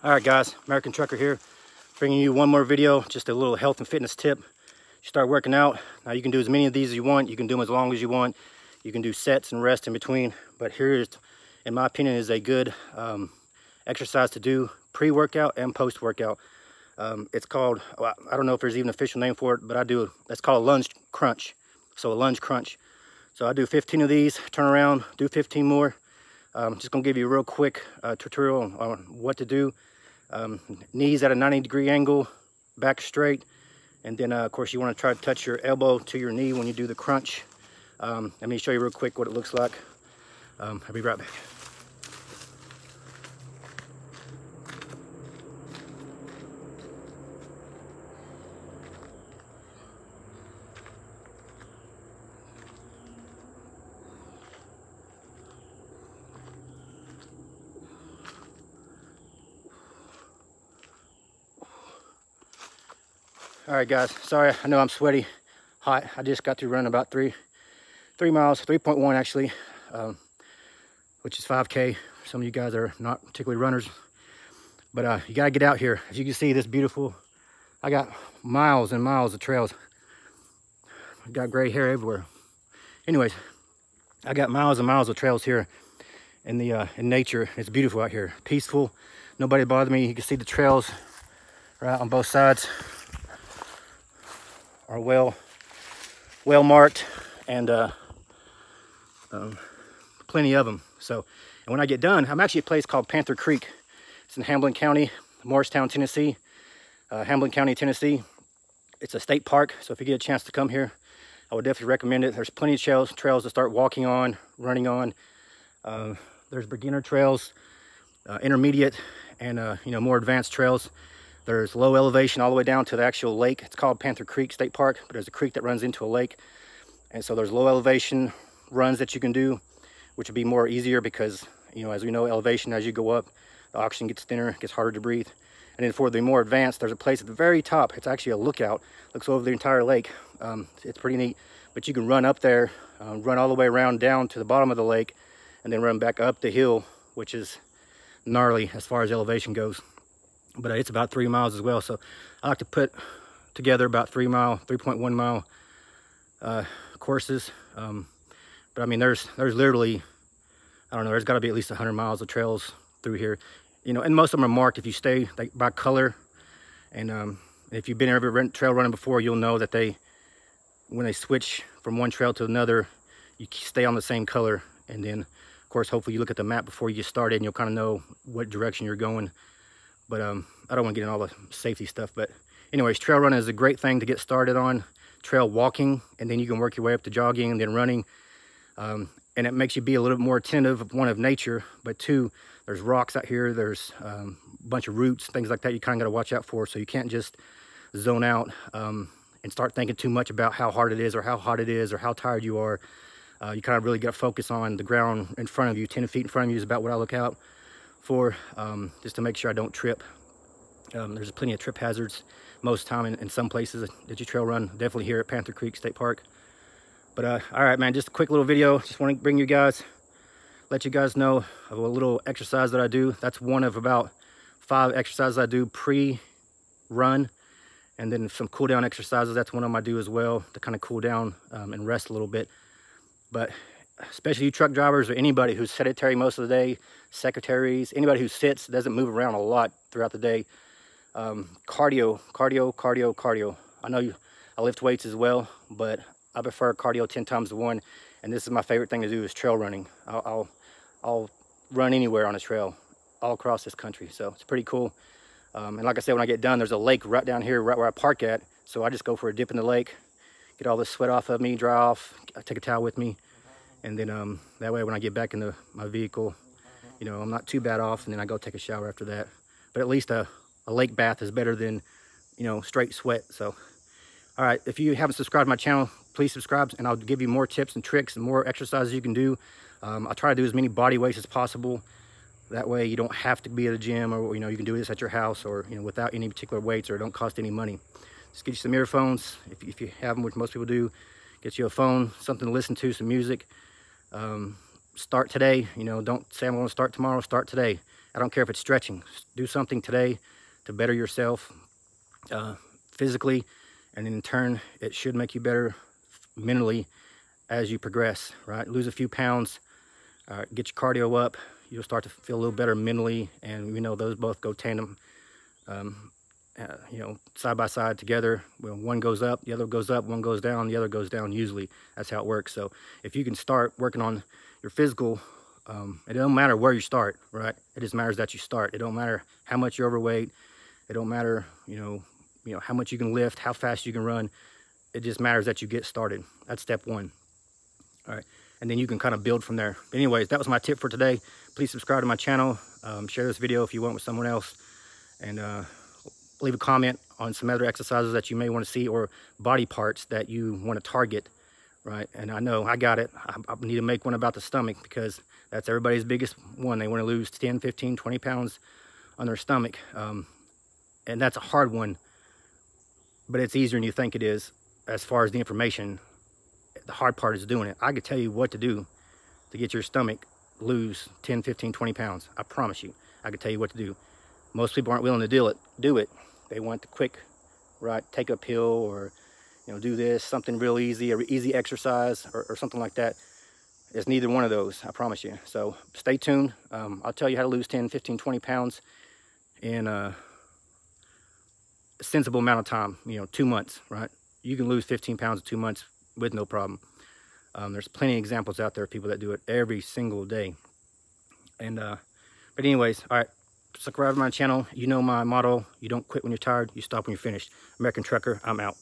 All right, guys, American Trucker here, bringing you one more video, just a little health and fitness tip. Start working out, now you can do as many of these as you want, you can do them as long as you want, you can do sets and rest in between, but here's, in my opinion, is a good um, exercise to do pre-workout and post-workout. Um, it's called, I don't know if there's even an official name for it, but I do, it's called a lunge crunch. So a lunge crunch. So I do 15 of these, turn around, do 15 more. I'm um, just gonna give you a real quick uh, tutorial on, on, what to do. Um, knees at a 90 degree angle, back straight. And then uh, of course you wanna try to touch your elbow to your knee when you do the crunch. Um, let me show you real quick what it looks like. Um, I'll be right back. All right, guys, sorry, I know I'm sweaty, hot. I just got to run about three, three miles, 3.1 actually, um, which is 5K. Some of you guys are not particularly runners, but uh, you gotta get out here. As you can see, this beautiful, I got miles and miles of trails. I got gray hair everywhere. Anyways, I got miles and miles of trails here in the uh, in nature. It's beautiful out here, peaceful. Nobody bother me. You can see the trails right on both sides are well well marked and uh, um, plenty of them. So, and when I get done, I'm actually at a place called Panther Creek. It's in Hamilton County, Morristown, Tennessee. Uh, Hamilton County, Tennessee. It's a state park, so if you get a chance to come here, I would definitely recommend it. There's plenty of trails, trails to start walking on, running on. Uh, there's beginner trails, uh, intermediate, and uh, you know more advanced trails. There's low elevation all the way down to the actual lake. It's called Panther Creek State Park, but there's a creek that runs into a lake. And so there's low elevation runs that you can do, which would be more easier because, you know, as we know, elevation, as you go up, the oxygen gets thinner, gets harder to breathe. And then for the more advanced, there's a place at the very top. It's actually a lookout, looks over the entire lake. Um, it's pretty neat, but you can run up there, uh, run all the way around down to the bottom of the lake, and then run back up the hill, which is gnarly as far as elevation goes but it's about three miles as well. So I like to put together about three mile, 3.1 mile uh, courses. Um, but I mean, there's there's literally, I don't know, there's got to be at least 100 miles of trails through here. You know, and most of them are marked if you stay like, by color. And um, if you've been ever trail running before, you'll know that they, when they switch from one trail to another, you stay on the same color. And then, of course, hopefully you look at the map before you get started and you'll kind of know what direction you're going but um, I don't want to get in all the safety stuff. But anyways, trail running is a great thing to get started on. Trail walking, and then you can work your way up to jogging and then running. Um, and it makes you be a little bit more attentive of one of nature, but two, there's rocks out here, there's um, a bunch of roots, things like that you kind of got to watch out for. So you can't just zone out um, and start thinking too much about how hard it is or how hot it is or how tired you are. Uh, you kind of really got to focus on the ground in front of you. 10 feet in front of you is about what I look out for um, just to make sure I don't trip. Um, there's plenty of trip hazards most time in, in, some places that you trail run. Definitely here at Panther Creek State Park. But uh, all right, man, just a quick little video. Just want to bring you guys, let you guys know of a little exercise that I do. That's one of about five exercises I do pre-run. And then some cool down exercises. That's one of them I do as well to kind of cool down um, and rest a little bit. But especially you truck drivers or anybody who's sedentary most of the day, secretaries, anybody who sits, doesn't move around a lot throughout the day. Um, cardio, cardio, cardio, cardio. I know you, I lift weights as well, but I prefer cardio 10 times one. And this is my favorite thing to do is trail running. I'll, I'll, I'll run anywhere on a trail all across this country. So it's pretty cool. Um, and like I said, when I get done, there's a lake right down here, right where I park at. So I just go for a dip in the lake, get all the sweat off of me, dry off, take a towel with me, and then um, that way when I get back into my vehicle, you know, I'm not too bad off and then I go take a shower after that. But at least a, a lake bath is better than, you know, straight sweat. So, all right, if you haven't subscribed to my channel, please subscribe and I'll give you more tips and tricks and more exercises you can do. Um, I'll try to do as many body weights as possible. That way you don't have to be at a gym or, you know, you can do this at your house or, you know, without any particular weights or don't cost any money. Just get you some earphones if, if you have them, which most people do. Get you a phone, something to listen to, some music um, start today. You know, don't say I'm going to start tomorrow. Start today. I don't care if it's stretching. Do something today to better yourself uh, physically, and in turn, it should make you better mentally as you progress, right? Lose a few pounds, uh, get your cardio up, you'll start to feel a little better mentally, and we know those both go tandem, um, uh, you know, side by side together. When one goes up, the other goes up, one goes down, the other goes down usually. That's how it works. So if you can start working on your physical, um, it don't matter where you start, right? It just matters that you start. It don't matter how much you're overweight. It don't matter, you know, you know, how much you can lift, how fast you can run. It just matters that you get started. That's step one. All right. And then you can kind of build from there. But anyways, that was my tip for today. Please subscribe to my channel. Um, share this video if you want with someone else. And uh, leave a comment on some other exercises that you may want to see or body parts that you want to target. Right. And I know I got it. I, I need to make one about the stomach because that's everybody's biggest one. They want to lose 10, 15, 20 pounds on their stomach. Um, and that's a hard one but it's easier than you think it is as far as the information. The hard part is doing it. I could tell you what to do to get your stomach lose 10, 15, 20 pounds. I promise you. I could tell you what to do. Most people aren't willing to do it. Do it. They want the quick, right, take a pill or, you know, do this, something real easy, or easy exercise or, or something like that. It's neither one of those, I promise you. So stay tuned. Um, I'll tell you how to lose 10, 15, 20 pounds in a sensible amount of time, you know, two months, right? You can lose 15 pounds in two months with no problem. Um, there's plenty of examples out there of people that do it every single day. And, uh, but anyways, all right, subscribe to my channel. You know my motto, you don't quit when you're tired, you stop when you're finished. American Trucker, I'm out.